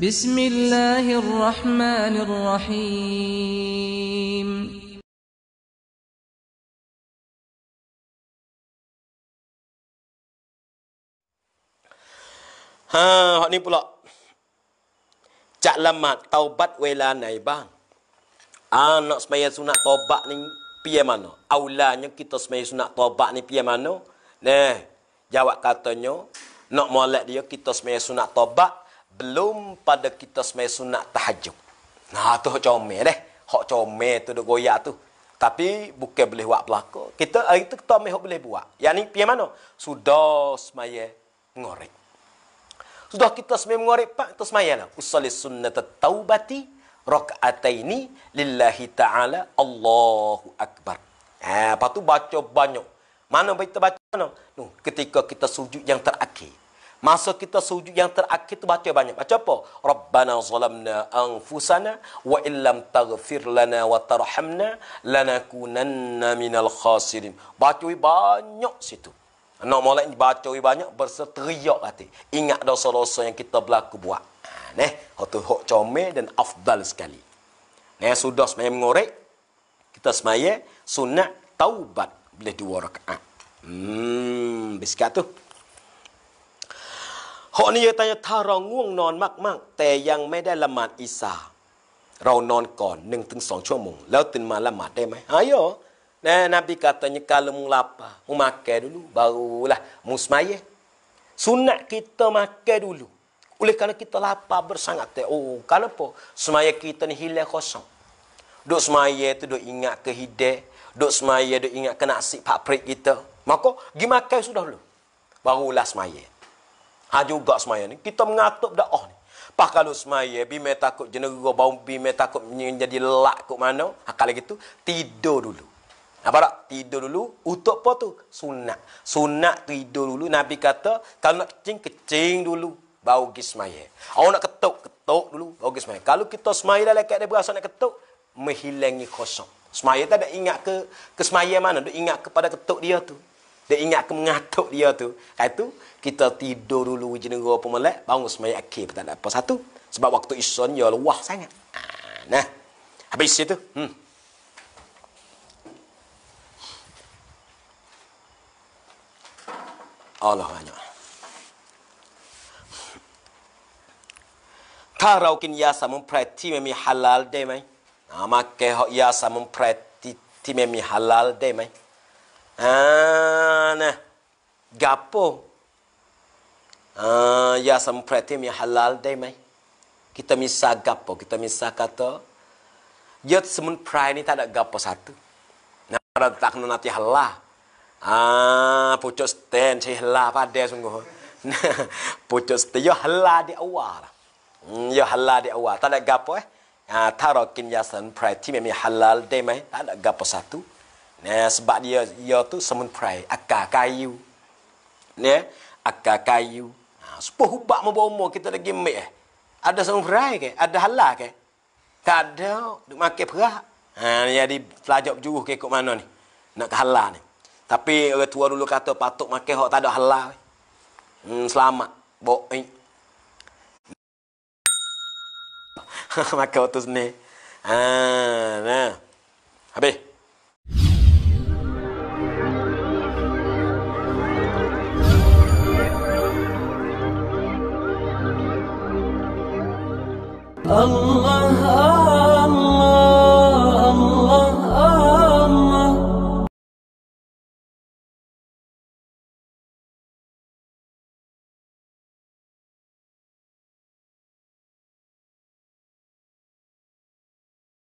بسم الله الرحمن الرحيم Ha, hak ni pula. Cak lamat taubat wela nai bang. Anak semaya sunat taubat ni piye mana? Aulanya kita semaya sunat taubat ni piye mana? Nah, jawab katanya, nak molek dia kita semaya sunat taubat belum pada kita semaya sunat tahajud. Nah, tu hak comel deh. Hak comel tu duk goyak tu. Tapi bukan boleh buat pelaka. Kita hari tu kita meh boleh buat. Yang ni piye mana? Sudah semaya ngorek. Sudah kita semai mengorek pak kita semayalah. Usalli sunnat taubati rakaataini lillahi ta'ala Allahu akbar. Ha, lepas tu baca banyak. Mana kita baca mana? No, ketika kita sujud yang terakhir. Masa kita sujud yang terakhir tu baca banyak. Baca apa? Rabbana zalamna anfusana wa illam taghfir lana wa tarhamna lanakunanna minal khasirin. Baca banyak situ. Nak molek baca banyak berseteriak hati. Ingat dosa-dosa yang kita berlaku buat. Ha, neh, itu hak comel dan afdal sekali. Neh, sudah semaya mengorek. Kita semaya sunat taubat. Boleh dua rakaat. Hmm, biskat tu. Hak ni dia tanya, ta เราง่วงนอนมากๆ แต่ยังไม่ได้ละหมาดอิสาเรานอนก่อน1ถึง2ชั่วโมง แล้วตื่นมาละหมาดได้ไหม Ayo. Nah, Nabi katanya kalau mu lapar, mu makan dulu, barulah mu semaya. Sunat kita makan dulu. Oleh kerana kita lapar bersangat. Oh, kenapa? Semaya kita ni hilang kosong. Duk semaya tu duk ingat ke hidayah. Duk semaya duk ingat ke nasib pak perik kita. Maka, pergi makan sudah dulu. Barulah semaya. Ha juga semaya ni. Kita mengatuk dakwah ni. Pak kalau semaya, bime takut jenera, bau bime takut menjadi lelak kot mana. Ha, kalau gitu, tidur dulu. Apa tak? Tidur dulu. Untuk apa tu? Sunat. Sunat tidur dulu. Nabi kata, kalau nak kecing, kecing dulu. Baru pergi semaya. Orang nak ketuk, ketuk dulu. Baru pergi semaya. Kalau kita semaya dah lekat dia berasa nak ketuk, menghilangi kosong. Semaya tak ada ingat ke, ke semaya mana. Dia ingat kepada ketuk dia tu. Dia ingat ke mengatuk dia tu. Kata tu, kita tidur dulu jenera apa melek. Bangun semaya akhir. Tak ada apa satu. Sebab waktu isun, ya luah sangat. Nah. Habis itu. Hmm. Allah banyak. ถ้าเรากินยาสมุนไพรที่ไม่มีฮาลาลได้ไหมมาแกเหายาสมุนไพรที่ที่ไม่มีฮาลาลได้ไหม Ha nah. Gapo? Ha ya sempratim yang halal dai mai. Kita misa gapo, kita misa kata Ya semun prai ni tak ada gapo satu. Nah, ada tak kena nanti halal. Ah, ha, pucuk stand saya halal pada sungguh. pucuk stand, ya halal di awal. Hmm, ya halal di awal. Tak ada gapo eh. Ha, ah, taro kinyasan ya prai ya ti memang halal dai mai. Tak ada gapo satu. Nah, sebab dia dia tu semun prai akar kayu. Nah, akar kayu. Ah, sepuh hubak membawa kita lagi mek eh. Ada prai ke? Ada halal ke? Tak ada. Duk makan perah. Ha, jadi pelajar berjuruh ke ikut mana ni? Nak ke halal ni. Tapi orang tua dulu kata patut makan hok tak ada halal. Hmm, selamat. Bok. makan waktu sini. Ha, nah. Habis. الله